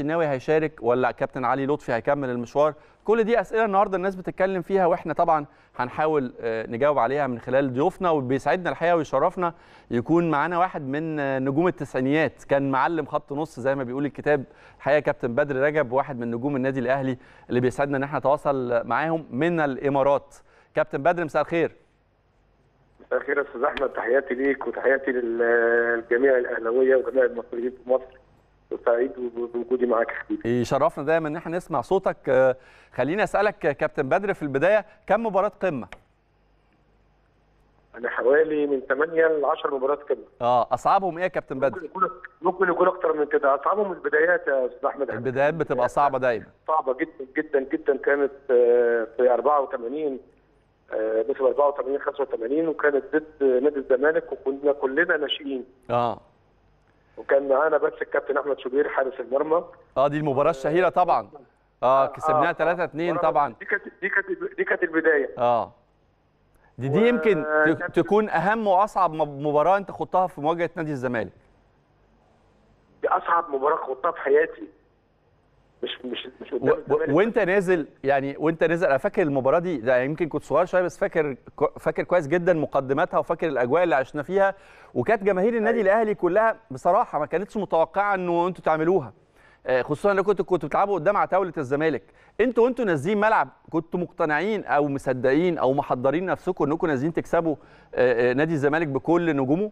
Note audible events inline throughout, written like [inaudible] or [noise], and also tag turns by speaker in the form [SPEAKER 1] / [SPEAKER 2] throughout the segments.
[SPEAKER 1] الشناوي هيشارك ولا كابتن علي لطفي هيكمل المشوار؟ كل دي أسئلة النهارده الناس بتتكلم فيها وإحنا طبعا هنحاول نجاوب عليها من خلال ضيوفنا وبيسعدنا الحقيقة ويشرفنا يكون معانا واحد من نجوم التسعينيات. كان معلم خط نص زي ما بيقول الكتاب الحقيقة كابتن بدر رجب واحد من نجوم النادي الأهلي اللي بيسعدنا إن إحنا نتواصل معاهم من الإمارات. كابتن بدر مساء الخير.
[SPEAKER 2] مساء الخير يا أستاذ أحمد. تحياتي ليك وتحياتي للجميع الأهلاوية وجميع المصريين في مصر. وسعيد بوجودي معاك حبيبي.
[SPEAKER 1] يشرفنا دايما إن إحنا نسمع صوتك. خليني أسألك كابتن بدر في البداية كم مباراة قمة؟
[SPEAKER 2] أنا حوالي من 8 ل 10 مباريات قمة.
[SPEAKER 1] آه أصعبهم إيه يا كابتن بدر؟
[SPEAKER 2] ممكن يكون ممكن يكون أكتر من كده. أصعبهم البدايات يا أستاذ أحمد.
[SPEAKER 1] البدايات بتبقى صعبة دايما.
[SPEAKER 2] صعبة جدا جدا جدا. كانت في 84 موسم 84 85 وكانت ضد نادي الزمالك وكنا كلنا ناشئين.
[SPEAKER 1] آه.
[SPEAKER 2] وكان معانا بس الكابتن أحمد شوبير حارس المرمى.
[SPEAKER 1] آه دي المباراة الشهيرة طبعا. آه كسبناها 3 2 طبعا.
[SPEAKER 2] دي كانت دي كانت دي كانت البداية.
[SPEAKER 1] آه. دي دي يمكن تكون أهم وأصعب مباراة أنت خضتها في مواجهة نادي الزمالك.
[SPEAKER 2] دي أصعب مباراة خضتها في حياتي. مش مش مش قدام
[SPEAKER 1] و... وانت نازل يعني وانت نازل. أنا فاكر المباراة دي ده يمكن كنت صغير شوية بس فاكر فاكر كويس جدا مقدماتها وفاكر الأجواء اللي عشنا فيها. وكانت جماهير النادي الأهلي كلها بصراحة ما كانتش متوقعة إنه أنتوا تعملوها. خصوصا لو كنتوا كنتوا بتلعبوا قدام عتاولة الزمالك. أنتوا وانتوا نازلين ملعب كنتوا مقتنعين أو مصدقين أو محضرين نفسكم إنكم نازلين تكسبوا نادي الزمالك بكل نجومه؟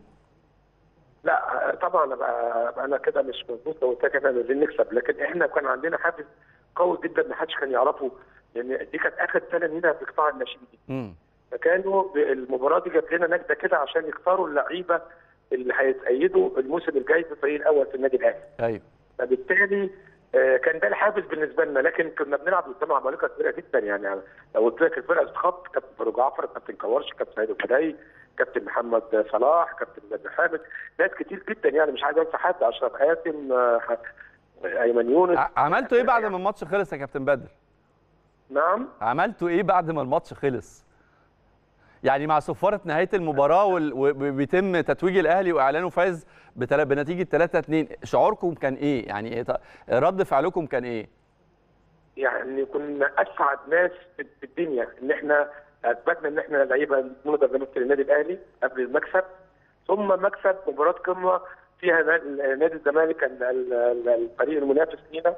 [SPEAKER 2] طبعا ابقى أنا كده مش مظبوط لو قلت لك إحنا نازلين نكسب. لكن إحنا كان عندنا حافز قوي جدا ما حدش كان يعرفه لأن دي كانت آخر سنه لينا في قطاع الناشئين. فكانوا المباراة دي جات لنا نجدة كده عشان يختاروا اللعيبة اللي هيتأيدوا الموسم الجاي في الفريق الأول في النادي الأهلي.
[SPEAKER 1] أيوه.
[SPEAKER 2] فبالتالي كان ده الحافز بالنسبة لنا. لكن كنا بنلعب قدام عمالقة كبيرة جدا. يعني لو قلت لك الفرقة بتخط كابتن فاروق جعفر كابتن كورش كابتن سعيد الخداي كابتن محمد صلاح كابتن بدر حامد ناس كتير جدا يعني مش عايز أنسى حد أشرف قاسم أيمن يونس
[SPEAKER 1] عملتوا إيه بعد ما الماتش خلص يا كابتن بدر؟
[SPEAKER 2] نعم
[SPEAKER 1] عملتوا إيه بعد ما الماتش خلص؟ يعني مع صفارة نهاية المباراة وبيتم تتويج الأهلي وإعلانه فاز بنتيجة 3 2 شعوركم كان إيه؟ يعني رد فعلكم كان إيه؟
[SPEAKER 2] يعني كنا أسعد ناس في الدنيا إن إحنا أثبتنا إن إحنا لعيبة نقدر نمثل النادي الأهلي قبل المكسب. ثم مكسب مباراة قمة فيها نادي الزمالك الفريق المنافس لينا.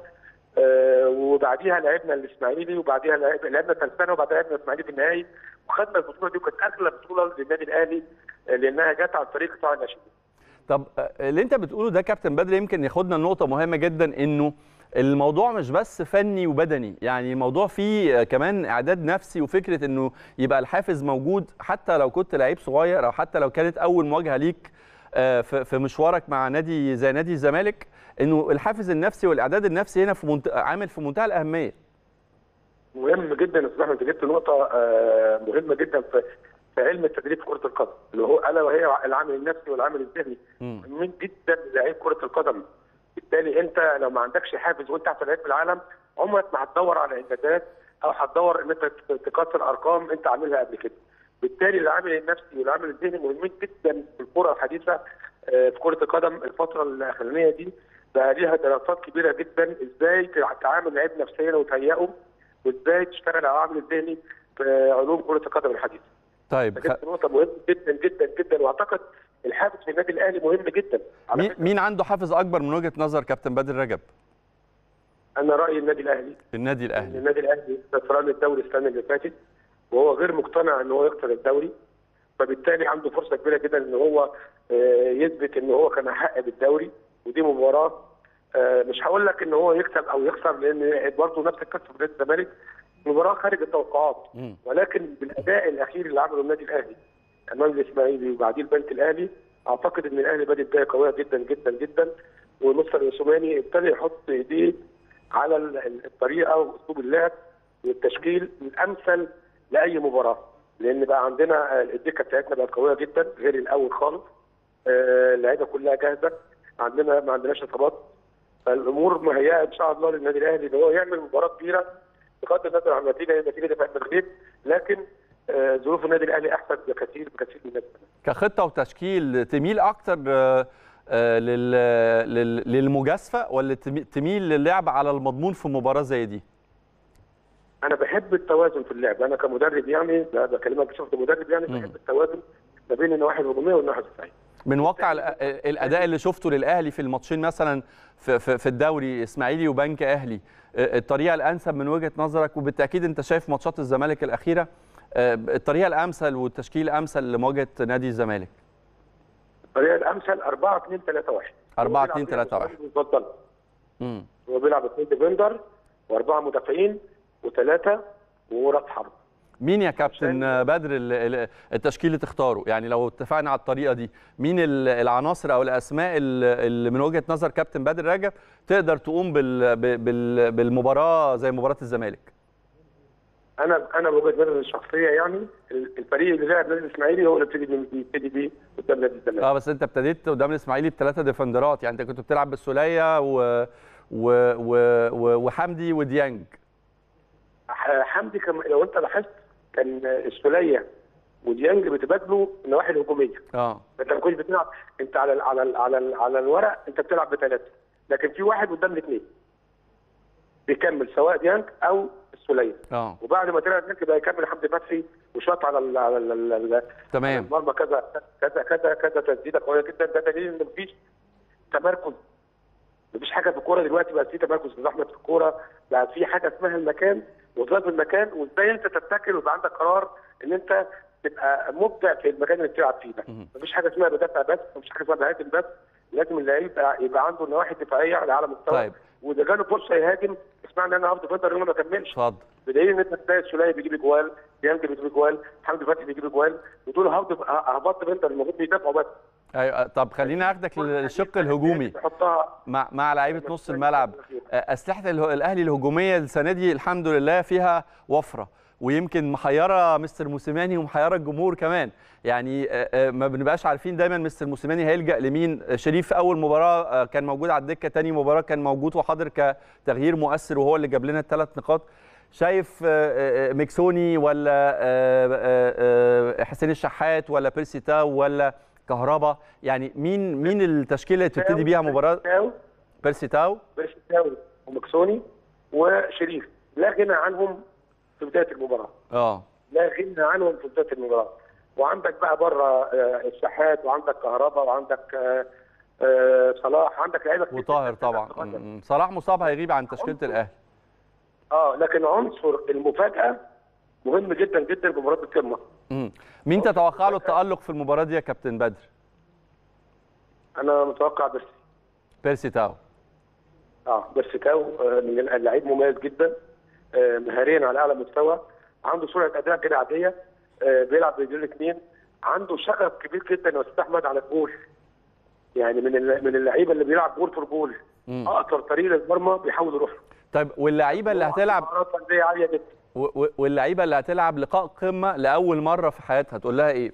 [SPEAKER 2] آه وبعديها لعبنا الإسماعيلي وبعديها لعبنا ترسانه وبعدها لعبنا الإسماعيلي في النهائي. وخدنا البطولة دي وكانت أغلى بطولة للنادي الأهلي لأنها جت عن طريق قطاع الناشئين.
[SPEAKER 1] طب اللي أنت بتقوله ده كابتن بدر يمكن ياخدنا لنقطه مهمة جدا إنه الموضوع مش بس فني وبدني يعني الموضوع فيه كمان إعداد نفسي وفكرة إنه يبقى الحافز موجود حتى لو كنت لعيب صغير أو حتى لو كانت أول مواجهة ليك في مشوارك مع نادي زي نادي الزمالك إنه الحافز النفسي والإعداد النفسي هنا في منت... عامل في منتهى الأهمية.
[SPEAKER 2] مهم جدا يا أحمد أنت جبت نقطة مهمة جدا في في علم التدريب في كرة القدم اللي هو ألا وهي العامل النفسي والعامل الذهني. مهم جدا لعيب كرة القدم. بالتالي انت لو ما عندكش حافز وانت احسن لعيب في العالم عمرك ما هتدور على إنجازات أو هتدور إن أنت تكسر أرقام أنت عاملها قبل كده بالتالي العامل النفسي والعامل الذهني مهمين جدا في الكرة الحديثة في كرة القدم الفترة الأخرانية دي بقى ليها دراسات كبيرة جدا إزاي تعامل لعيب نفسيا وتهيئه وإزاي تشتغل على العامل الذهني في علوم كرة القدم الحديثة.
[SPEAKER 1] طيب.
[SPEAKER 2] نقطة مهمة جدا جدا جدا وأعتقد الحافز في النادي الأهلي مهم جدا.
[SPEAKER 1] مين, مين عنده حافز أكبر من وجهة نظر كابتن بدر رجب؟
[SPEAKER 2] أنا رايي النادي الأهلي.
[SPEAKER 1] النادي الأهلي.
[SPEAKER 2] النادي الأهلي خسران الدوري السنة اللي فاتت وهو غير مقتنع إن هو يخسر الدوري. فبالتالي عنده فرصة كبيرة جدا إن هو يثبت إن هو كان احق بالدوري ودي مباراة. مش هقول لك إن هو يكسب أو يخسر لأن برضه نفس القصة في نادي الزمالك. مباراة خارج التوقعات. ولكن بالأداء الأخير اللي عمله النادي الأهلي. امام الاسماعيلي وبعديه البنك الأهلي. أعتقد إن الأهلي بادئ بداية قوية جدا جدا جدا. ومستر العثماني ابتدى يحط إيديه على الطريقة وأسلوب اللعب والتشكيل الأمثل لأي مباراة. لأن بقى عندنا الدكة بتاعتنا بقت قوية جدا غير الأول خالص. اللعيبة كلها جاهزة. عندنا ما عندناش إصابات. فالأمور مهيئة إن شاء الله للنادي الأهلي إن هو يعمل مباراة كبيرة بغض النظر عن النتيجة النتيجة دي بقت بالخير لكن ظروف النادي الأهلي أحسن بكثير بكثير من
[SPEAKER 1] كخطة وتشكيل تميل أكتر آه،. لل... للمجازفة ولا تمي- تميل للعب على المضمون في مباراة زي دي
[SPEAKER 2] أنا بحب التوازن في اللعب أنا كمدرب يعني لا بكلمك بشخص مدرب يعني
[SPEAKER 1] مم.
[SPEAKER 2] بحب التوازن ما بين النواحي الهجومية والناحيه الدفاعية
[SPEAKER 1] من واقع ال- الأداء اللي شفته للأهلي في الماتشين مثلا في, في, في الدوري إسماعيلي وبنك أهلي آه، الطريقة الأنسب من وجهة نظرك وبالتأكيد أنت شايف ماتشات الزمالك الأخيرة آه، الطريقة الأمثل والتشكيل الأمثل لمواجهة نادي الزمالك.
[SPEAKER 2] الطريقة الأمثل 4 2 3 1
[SPEAKER 1] 4 2 3 1
[SPEAKER 2] اتفضل
[SPEAKER 1] امم
[SPEAKER 2] هو بيلعب اثنين ديفندر وأربعة مدافعين وثلاثه وراس حرب
[SPEAKER 1] مين يا كابتن بدر ال- ال- التشكيل اللي تختاره؟ يعني لو اتفقنا على الطريقة دي مين ال- العناصر أو الأسماء ال- اللي من وجهة نظر كابتن بدر رجب تقدر تقوم بال بال بالمباراة زي مباراة الزمالك؟
[SPEAKER 2] أنا أنا بوجهة نظري الشخصية يعني الفريق اللي لعب نادي الإسماعيلي هو اللي ابتدي بيه- بيبتدي بيه قدام نادي الزمالك.
[SPEAKER 1] آه بس أنت ابتديت قدام الإسماعيلي بثلاثة ديفندرات يعني أنت كنت بتلعب بالسوليه و... و... و... و... وحمدي وديانج.
[SPEAKER 2] حمدي كم لو أنت لاحظت كان السولية وديانج بتبادلوا النواحي الهجومية.
[SPEAKER 1] آه.
[SPEAKER 2] أنت ما كنتش بتلعب أنت على ال على ال على ال على الورق أنت بتلعب بثلاثة لكن في واحد قدام الاثنين. بيكمل سواء ديانج أو السوليه
[SPEAKER 1] آه.
[SPEAKER 2] وبعد ما طلع ديانج بقى يكمل حمدي فتحي وشاط على ال على ال
[SPEAKER 1] تمام.
[SPEAKER 2] المرمى كذا كذا كذا كذا تسديدة قوية جدا. ده دليل ان مفيش تمركز. مفيش حاجة في الكورة دلوقتي بقى في تمركز احمد في الكورة. بقى في حاجة اسمها المكان وضرب المكان. وإزاي أنت تبتكر ويبقى عندك قرار إن أنت تبقى مبدع في المكان اللي بتلعب فيه ده. مفيش حاجة اسمها بدافع بس مفيش حاجة اسمها بهاجم بس. لازم اللعيب يبقى, يبقى عنده نواحي دفاعية على أعلى مستوى.
[SPEAKER 1] طيب.
[SPEAKER 2] وإذا جاله فرصة يهاجم اسمعني أنا هفضل فتره ما كملش.
[SPEAKER 1] اتفضل.
[SPEAKER 2] بدليل إن أنت تلاقي السوليه بيجيب اجوال ديانج بيجيب اجوال حمدي فتحي بيجيب اجوال ودول هفضل هبط انت المفروض بيدافعوا بس.
[SPEAKER 1] أيوه طب خليني أخدك للشق الهجومي. مع مع لعيبة نص الملعب. أسلحة الأهلي الهجومية السنة دي الحمد لله فيها وفرة. ويمكن محيرة مستر موسيماني ومحيرة الجمهور كمان. يعني آه، آه، ما بنبقاش عارفين دايما مستر موسيماني هيلجأ لمين. شريف في أول مباراة آه، كان موجود على الدكة. تاني مباراة كان موجود وحاضر كتغيير مؤثر وهو اللي جاب لنا الثلاث نقاط. شايف ميكيسوني ولا حسين الشحات ولا بيرسي تاو ولا كهربا؟ يعني مين مين التشكيلة اللي تبتدي بيها
[SPEAKER 2] مباراة؟
[SPEAKER 1] بيرسي تاو.
[SPEAKER 2] بيرسي تاو. ومكسوني وشريف. لا غنى عنهم في بداية المباراة.
[SPEAKER 1] آه.
[SPEAKER 2] لا غنى عنهم في بداية المباراة. وعندك بقى بره آه، الشحات وعندك كهربا وعندك آه، آه، صلاح عندك لعيبة كتير.
[SPEAKER 1] وطاهر طبعا. [laughs] صلاح مصاب هيغيب عن تشكيلة الأهلي.
[SPEAKER 2] آه لكن عنصر المفاجأة مهم جدا جدا في مباراة
[SPEAKER 1] القمة. مين تتوقع له التألق في المباراة دي يا كابتن بدر؟
[SPEAKER 2] أنا متوقع بس
[SPEAKER 1] بيرسي تاو.
[SPEAKER 2] آه بس تاو اللعيب مميز جدا. مهاريا على أعلى مستوى. عنده سرعة أداء كده عادية آه، بيلعب برجلين الاثنين عنده شغف كبير جدا يا أستاذ أحمد على الجول. يعني من من اللعيبة اللي بيلعب جول في جول. أقصر طريق للمرمى بيحاول يروح.
[SPEAKER 1] طيب واللعيبة اللي هتلعب
[SPEAKER 2] عالية جدا.
[SPEAKER 1] واللعيبة اللي هتلعب لقاء قمة لأول مرة في حياتها تقول لها إيه؟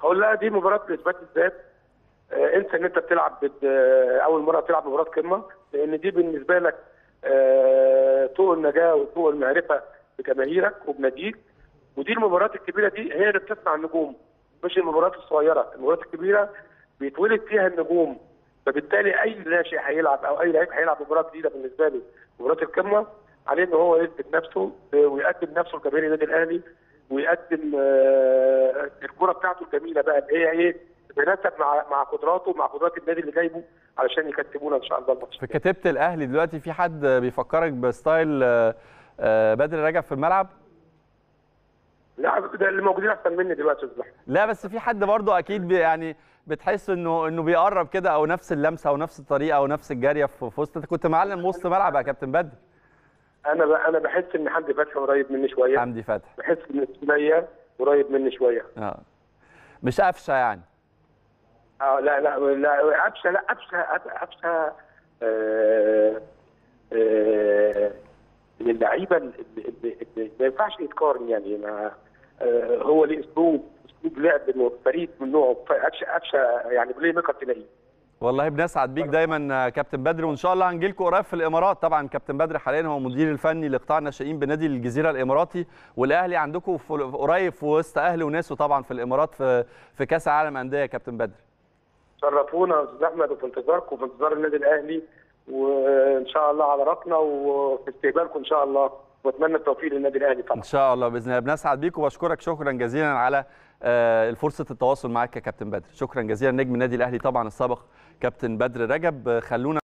[SPEAKER 2] هقول لها دي مباراة لاثبات الذات. آه، انسى إن أنت بتلعب بت- آه، أول مرة تلعب مباراة قمة لأن دي بالنسبة لك آه، طوق النجاة وطوق المعرفة بجماهيرك وبناديك ودي المباريات الكبيرة دي هي اللي بتصنع النجوم مش المباريات الصغيرة. المباريات الكبيرة بيتولد فيها النجوم فبالتالي أي ناشئ هيلعب أو أي لعيب هيلعب مباراة جديدة بالنسبة له. مباراة القمة عليه إن هو يثبت نفسه ويقدم نفسه لجماهير النادي الأهلي ويقدم آه، الكرة بتاعته الجميلة بقى اللي هي إيه؟ تتناسب مع مع قدراته مع قدرات النادي اللي جايبه علشان يكسبونا إن شاء الله الماتش.
[SPEAKER 1] في كتيبة الأهلي دلوقتي في حد بيفكرك بستايل آه، آه، بدر رجب في الملعب؟
[SPEAKER 2] لا ده اللي موجودين احسن مني دلوقتي أحمد.
[SPEAKER 1] لا بس في حد برضه أكيد يعني بتحس إنه إنه بيقرب كده أو نفس اللمسة أو نفس الطريقة أو نفس الجارية في وسط. أنت كنت معلم وسط ملعب يا كابتن بدر
[SPEAKER 2] أنا. أنا بحس إن حمدي فتحي قريب مني شوية.
[SPEAKER 1] حمدي فتحي.
[SPEAKER 2] بحس إن السوليه قريب مني شوية.
[SPEAKER 1] آه. مش قفشة يعني.
[SPEAKER 2] آه لا لا لا قفشة لا آه آه من اللعيبة اللي, ما ينفعش يتقارن يعني ما آه هو ليه أسلوب أسلوب لعب فريد من نوعه. قفشة قفشة يعني playmaker تلاقيه
[SPEAKER 1] والله بنسعد بيك دايما كابتن بدر وإن شاء الله هنجي لكم قريب في الإمارات. طبعا كابتن بدر حاليا هو مدير الفني لقطاع الناشئين بنادي الجزيرة الإماراتي والأهلي عندكم قريب في وسط أهل وناسه طبعا في الإمارات في في كأس العالم انديه كابتن بدر.
[SPEAKER 2] شرفونا أستاذ أحمد وفي انتظاركم وفي انتظار النادي الأهلي وإن شاء الله على رأسنا وفي استقبالكم إن شاء الله وأتمنى التوفيق للنادي الأهلي طبعا.
[SPEAKER 1] إن شاء الله بإذن الله. بنسعد بيك وبشكرك شكرا جزيلا على آه، فرصه التواصل معك يا كابتن بدر. شكرا جزيلا. نجم النادي الأهلي طبعا السابق كابتن بدر رجب. خلونا